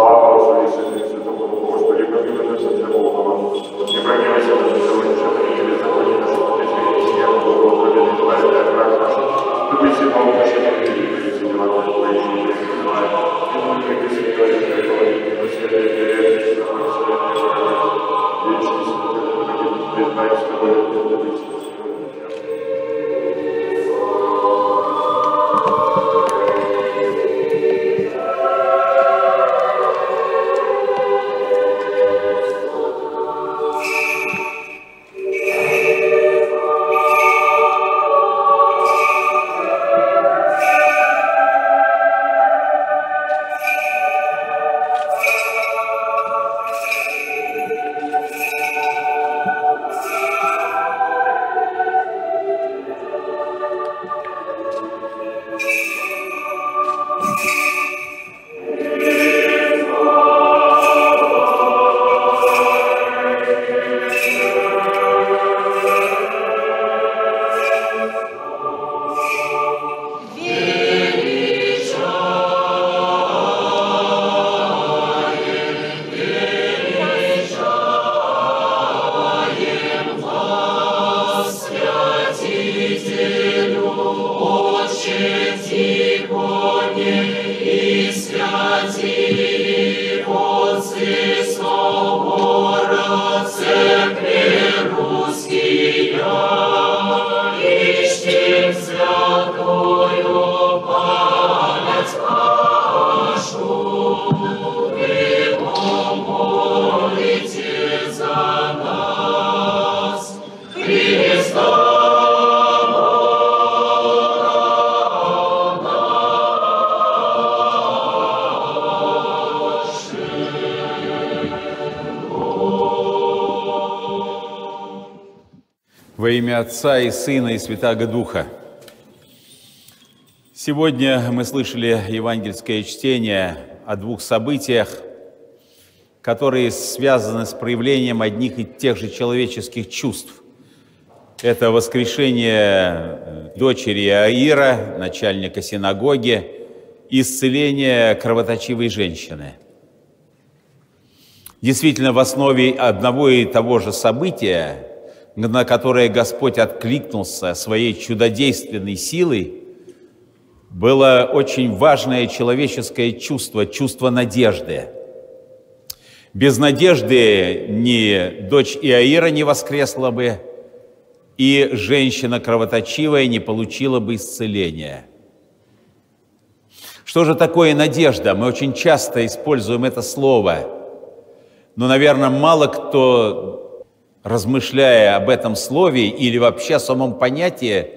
law Say. Имя Отца и Сына и Святаго Духа. Сегодня мы слышали евангельское чтение о двух событиях, которые связаны с проявлением одних и тех же человеческих чувств. Это воскрешение э, дочери Аира, начальника синагоги, исцеление кровоточивой женщины. Действительно, в основе одного и того же события на которое Господь откликнулся своей чудодейственной силой, было очень важное человеческое чувство, чувство надежды. Без надежды ни дочь Иаира не воскресла бы, и женщина кровоточивая не получила бы исцеления. Что же такое надежда? Мы очень часто используем это слово, но, наверное, мало кто размышляя об этом слове или вообще о самом понятии,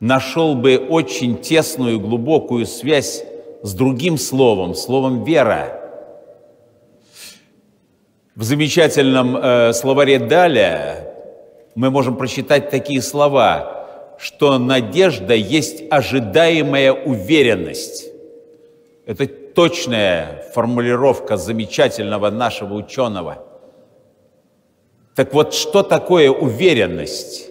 нашел бы очень тесную, глубокую связь с другим словом, словом «вера». В замечательном э, словаре Даля мы можем прочитать такие слова, что надежда есть ожидаемая уверенность. Это точная формулировка замечательного нашего ученого – так вот, что такое уверенность?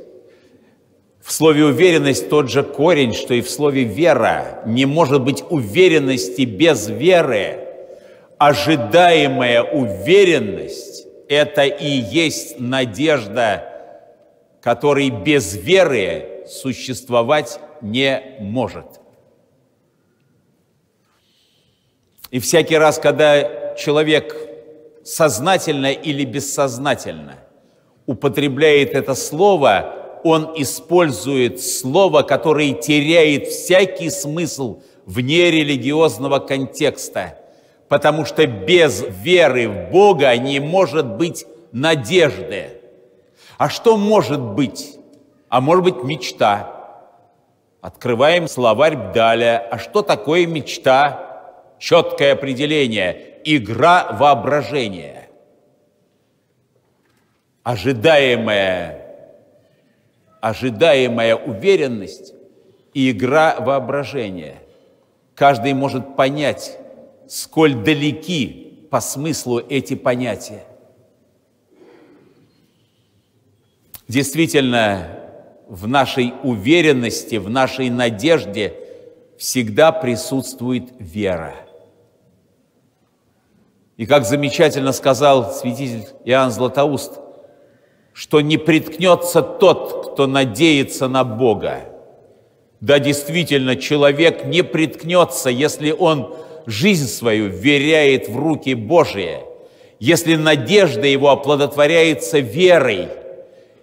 В слове уверенность тот же корень, что и в слове вера. Не может быть уверенности без веры. Ожидаемая уверенность – это и есть надежда, которой без веры существовать не может. И всякий раз, когда человек сознательно или бессознательно употребляет это слово, он использует слово, которое теряет всякий смысл вне религиозного контекста, потому что без веры в Бога не может быть надежды. А что может быть? А может быть мечта. Открываем словарь Бдаля. А что такое мечта? Четкое определение. игра воображения. Ожидаемая, ожидаемая уверенность и игра воображения. Каждый может понять, сколь далеки по смыслу эти понятия. Действительно, в нашей уверенности, в нашей надежде всегда присутствует вера. И как замечательно сказал святитель Иоанн Златоуст, что не приткнется тот, кто надеется на Бога. Да, действительно, человек не приткнется, если он жизнь свою веряет в руки Божие, если надежда его оплодотворяется верой –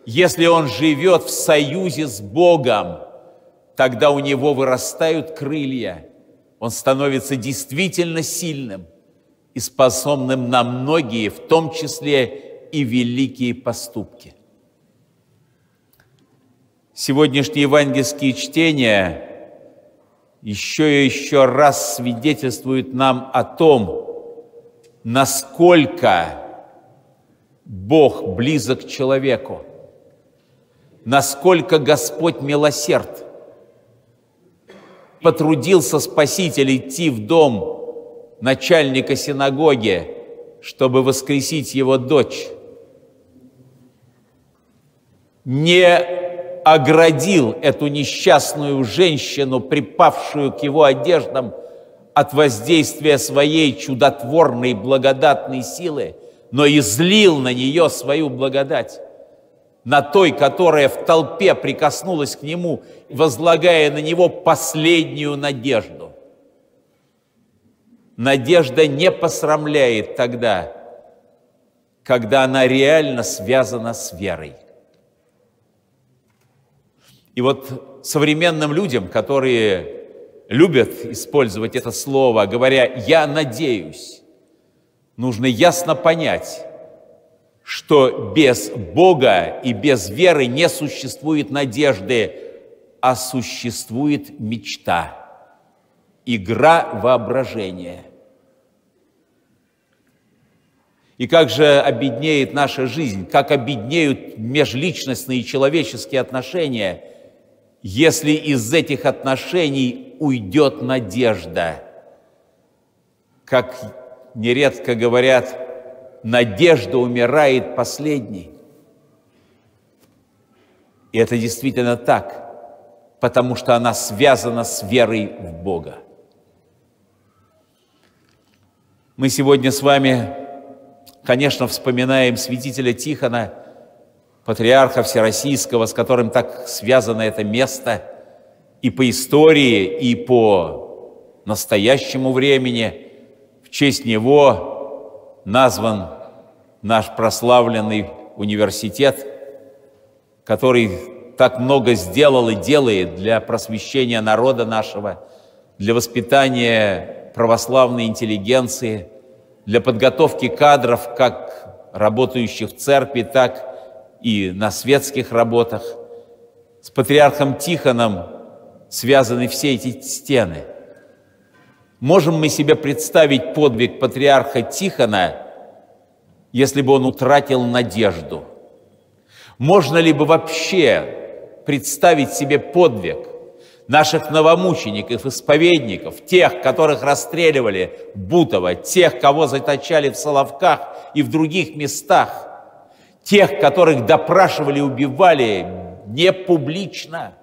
если он живет в союзе с Богом, тогда у него вырастают крылья, он становится действительно сильным и способным на многие, в том числе и великие поступки. Сегодняшние евангельские чтения еще и еще раз свидетельствуют нам о том, насколько Бог близок к человеку – насколько Господь милосерд. Потрудился Спаситель идти в дом начальника синагоги, чтобы воскресить его дочь. Не оградил эту несчастную женщину, припавшую к его одеждам, от воздействия своей чудотворной благодатной силы, но излил на нее свою благодать на той, которая в толпе прикоснулась к нему, возлагая на него последнюю надежду. Надежда не посрамляет тогда, когда она реально связана с верой. И вот современным людям, которые любят использовать это слово, говоря «я надеюсь», нужно ясно понять – что без Бога и без веры не существует надежды, а существует мечта, игра воображения. И как же обеднеет наша жизнь, как обеднеют межличностные человеческие отношения, если из этих отношений уйдет надежда. Как нередко говорят, надежда умирает последней. И это действительно так, потому что она связана с верой в Бога. Мы сегодня с вами, конечно, вспоминаем святителя Тихона, патриарха Всероссийского, с которым так связано это место и по истории, и по настоящему времени. В честь него назван наш прославленный университет, который так много сделал и делает для просвещения народа нашего, для воспитания православной интеллигенции, для подготовки кадров, как работающих в церкви, так и на светских работах. С патриархом Тихоном связаны все эти стены – Можем мы себе представить подвиг патриарха Тихона, если бы он утратил надежду? Можно ли бы вообще представить себе подвиг наших новомучеников, исповедников, тех, которых расстреливали в Бутово, тех, кого заточали в Соловках и в других местах, тех, которых допрашивали, убивали не публично –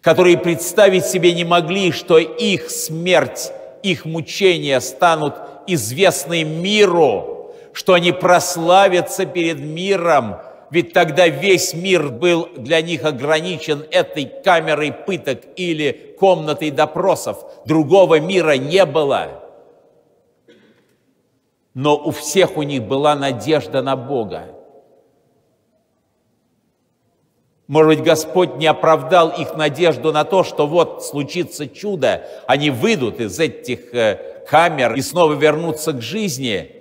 которые представить себе не могли, что их смерть, их мучения станут известны миру, что они прославятся перед миром, ведь тогда весь мир был для них ограничен этой камерой пыток или комнатой допросов. Другого мира не было. Но у всех у них была надежда на Бога. Может быть, Господь не оправдал их надежду на то, что вот случится чудо, они выйдут из этих э, камер и снова вернутся к жизни.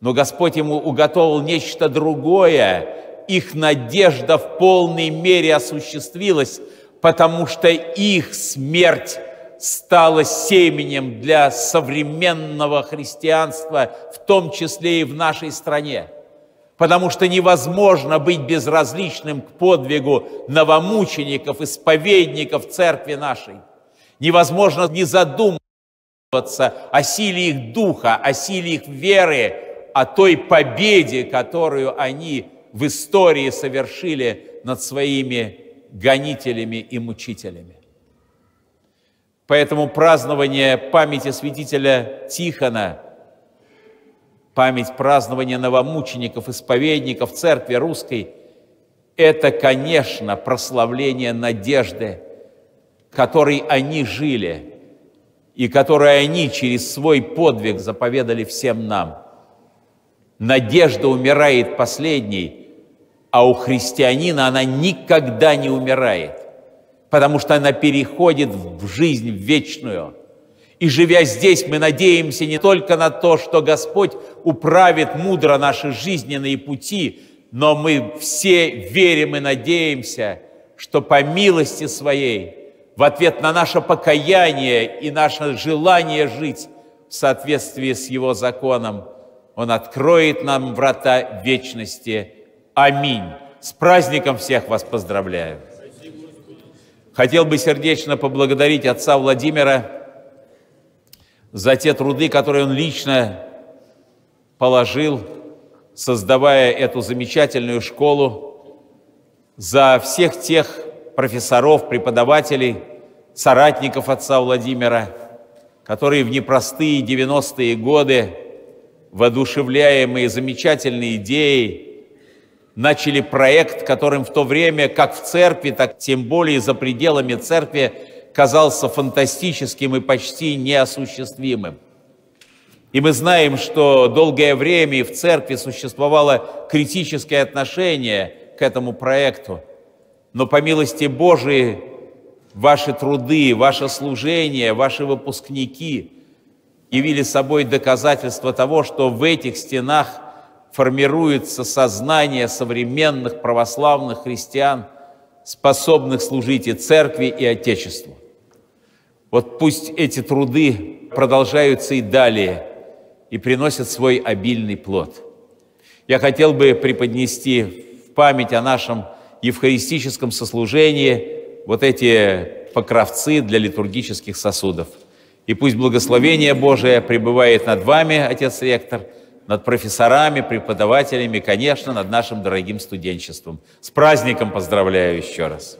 Но Господь ему уготовил нечто другое. Их надежда в полной мере осуществилась, потому что их смерть стало семенем для современного христианства, в том числе и в нашей стране. Потому что невозможно быть безразличным к подвигу новомучеников, исповедников церкви нашей. Невозможно не задумываться о силе их духа, о силе их веры, о той победе, которую они в истории совершили над своими гонителями и мучителями. Поэтому празднование памяти святителя Тихона, память празднования новомучеников, исповедников церкви русской, это, конечно, прославление надежды, которой они жили и которой они через свой подвиг заповедали всем нам. Надежда умирает последней, а у христианина она никогда не умирает потому что она переходит в жизнь вечную. И живя здесь, мы надеемся не только на то, что Господь управит мудро наши жизненные пути, но мы все верим и надеемся, что по милости Своей, в ответ на наше покаяние и наше желание жить в соответствии с Его законом, Он откроет нам врата вечности. Аминь. С праздником всех вас поздравляю. Хотел бы сердечно поблагодарить отца Владимира за те труды, которые он лично положил, создавая эту замечательную школу, за всех тех профессоров, преподавателей, соратников отца Владимира, которые в непростые 90-е годы, воодушевляемые замечательной идеей, начали проект, которым в то время, как в церкви, так тем более за пределами церкви, казался фантастическим и почти неосуществимым. И мы знаем, что долгое время и в церкви существовало критическое отношение к этому проекту. Но по милости Божией ваши труды, ваше служение, ваши выпускники явили собой доказательство того, что в этих стенах формируется сознание современных православных христиан, способных служить и церкви, и Отечеству. Вот пусть эти труды продолжаются и далее, и приносят свой обильный плод. Я хотел бы преподнести в память о нашем евхаристическом сослужении вот эти покровцы для литургических сосудов. И пусть благословение Божие пребывает над вами, Отец Ректор, над профессорами, преподавателями, конечно, над нашим дорогим студенчеством. С праздником поздравляю еще раз.